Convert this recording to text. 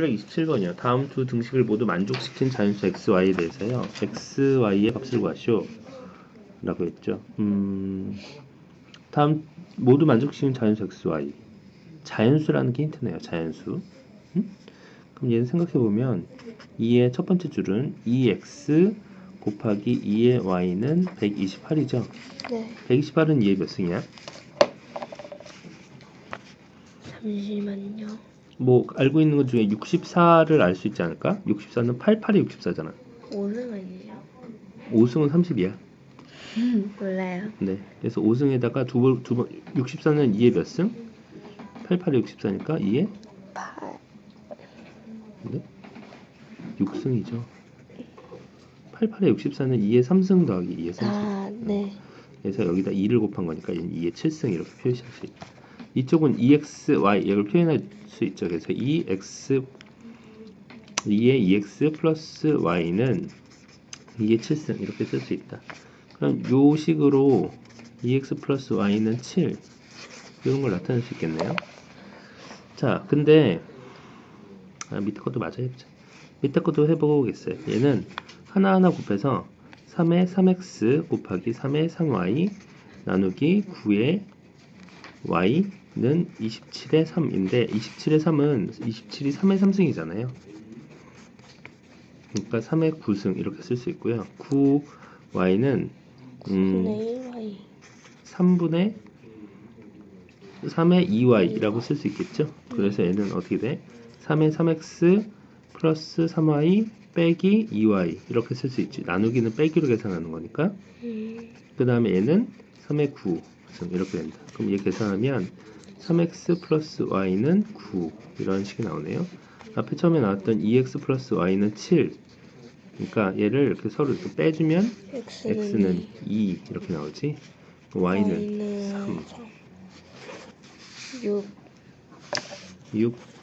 727번이요. 다음 두 등식을 모두 만족시킨 자연수 xy에 대해서요. xy의 값을 구하시오. 라고 했죠. 음, 다음 모두 만족시킨 자연수 xy. 자연수라는 게 힌트네요. 자연수. 음? 그럼 얘는 생각해보면 2의 첫 번째 줄은 2x 곱하기 2의 y는 128이죠. 네. 128은 2의 몇 승이야? 잠시만요. 뭐 알고 있는 것 중에 64를 알 수 있지 않을까? 64는 88이 64잖아. 5는 아니에요. 5승은 30이야. 몰라요. 네. 그래서 5승에다가 두 번, 두 번, 64는 2에 몇 승? 88에 64니까 2에 8. 네? 6승이죠. 88에 64는 2에 3승 더하기 2에 3승. 아, 네. 그래서 여기다 2를 곱한 거니까 얘는 2에 7승 이렇게 표시할 수 있다. 이쪽은 2x, y 이걸 표현할 수 있죠. 그래서 2x 2의 2x 플러스 y는 2의 7승 이렇게 쓸 수 있다. 그럼 요 식으로 2x 플러스 y는 7 이런 걸 나타낼 수 있겠네요. 자, 근데 아, 밑에 것도 맞아 해보자. 밑에 것도 해보겠어요. 얘는 하나하나 곱해서 3의 3x 곱하기 3의 3y 나누기 9의 y 는 27의 3인데 27의 3은 27이 3의 3승이잖아요. 그러니까 3의 9승 이렇게 쓸 수 있고요. 9y는 음, 네, y. 3분의 3의 2y라고 쓸 수 있겠죠? 그래서 얘는 어떻게 돼? 3의 3x 플러스 3y 빼기 2y 이렇게 쓸 수 있지. 나누기는 빼기로 계산하는 거니까. 음, 그 다음에 얘는 3의 9 이렇게 된다. 그럼 얘 계산하면 3x 플러스 y는 9 이런 식이 나오네요. 앞에 처음에 나왔던 2x 플러스 y는 7 그러니까 얘를 이렇게 서로 이렇게 빼주면 x는, x는 2 이렇게 나오지 y는 y는 3 3. 6. 6